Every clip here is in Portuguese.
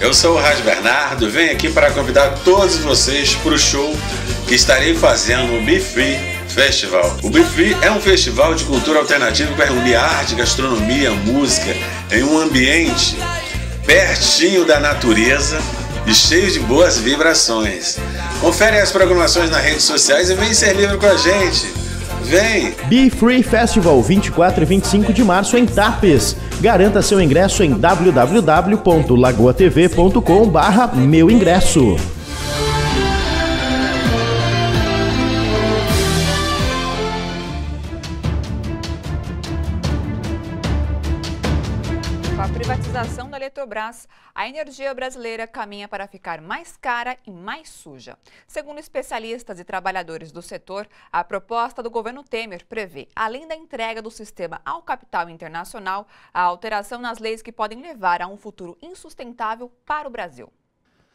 Eu sou o Rádio Bernardo, venho aqui para convidar todos vocês para o show que estarei fazendo no Be Free Festival. O Be Free é um festival de cultura alternativa que reúne arte, gastronomia, música em um ambiente pertinho da natureza e cheio de boas vibrações. Confere as programações nas redes sociais e vem ser livre com a gente. Vem! Be Free Festival, 24 e 25 de março em Tapes. Garanta seu ingresso em www.lagoatv.com barra meu ingresso. Privatização da Eletrobras, a energia brasileira caminha para ficar mais cara e mais suja. Segundo especialistas e trabalhadores do setor, a proposta do governo Temer prevê, além da entrega do sistema ao capital internacional, a alteração nas leis que podem levar a um futuro insustentável para o Brasil.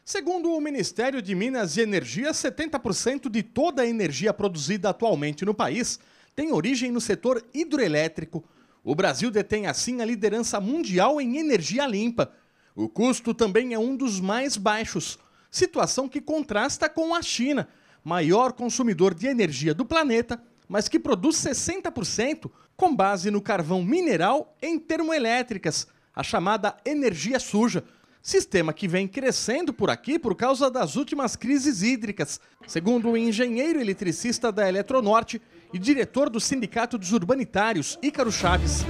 Segundo o Ministério de Minas e Energia, 70% de toda a energia produzida atualmente no país tem origem no setor hidroelétrico, o Brasil detém assim a liderança mundial em energia limpa. O custo também é um dos mais baixos, situação que contrasta com a China, maior consumidor de energia do planeta, mas que produz 60% com base no carvão mineral em termoelétricas, a chamada energia suja, sistema que vem crescendo por aqui por causa das últimas crises hídricas. Segundo o engenheiro eletricista da Eletronorte, e diretor do Sindicato dos Urbanitários, Ícaro Chaves.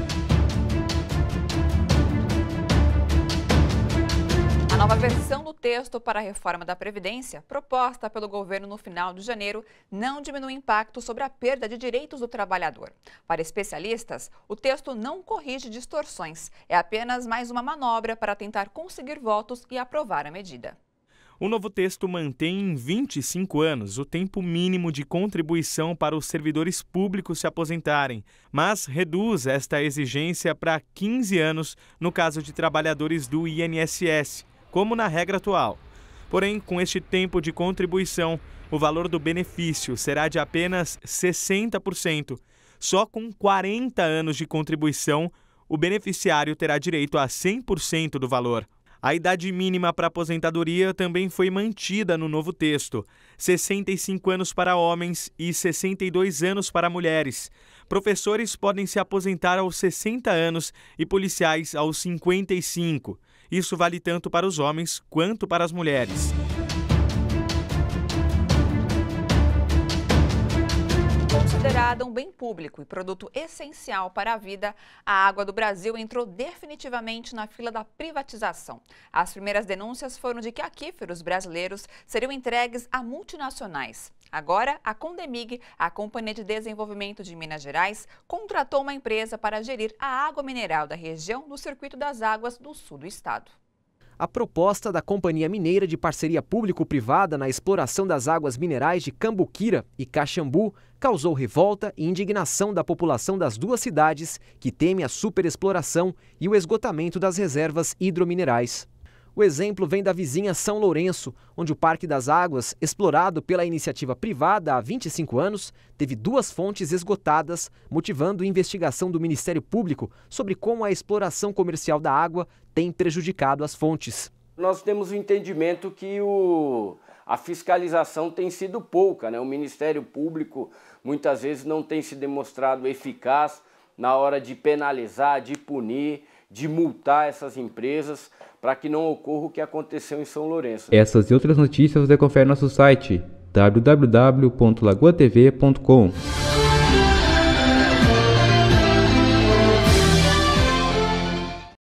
Nova versão do texto para a reforma da Previdência, proposta pelo governo no final de janeiro, não diminui o impacto sobre a perda de direitos do trabalhador. Para especialistas, o texto não corrige distorções, é apenas mais uma manobra para tentar conseguir votos e aprovar a medida. O novo texto mantém em 25 anos o tempo mínimo de contribuição para os servidores públicos se aposentarem, mas reduz esta exigência para 15 anos no caso de trabalhadores do INSS, como na regra atual. Porém, com este tempo de contribuição, o valor do benefício será de apenas 60%. Só com 40 anos de contribuição, o beneficiário terá direito a 100% do valor. A idade mínima para aposentadoria também foi mantida no novo texto: 65 anos para homens e 62 anos para mulheres. Professores podem se aposentar aos 60 anos e policiais aos 55. Isso vale tanto para os homens quanto para as mulheres. Considerada um bem público e produto essencial para a vida, a água do Brasil entrou definitivamente na fila da privatização. As primeiras denúncias foram de que aquíferos brasileiros seriam entregues a multinacionais. Agora, a Condemig, a Companhia de Desenvolvimento de Minas Gerais, contratou uma empresa para gerir a água mineral da região no circuito das águas do sul do estado. A proposta da Companhia Mineira de Parceria Público-Privada na exploração das águas minerais de Cambuquira e Caxambu causou revolta e indignação da população das duas cidades, que teme a superexploração e o esgotamento das reservas hidrominerais. O exemplo vem da vizinha São Lourenço, onde o Parque das Águas, explorado pela iniciativa privada há 25 anos, teve duas fontes esgotadas, motivando investigação do Ministério Público sobre como a exploração comercial da água tem prejudicado as fontes. Nós temos o entendimento que o, a fiscalização tem sido pouca, né? o Ministério Público muitas vezes não tem se demonstrado eficaz na hora de penalizar, de punir, de multar essas empresas para que não ocorra o que aconteceu em São Lourenço. Essas e outras notícias você confere no nosso site www.lagoatv.com.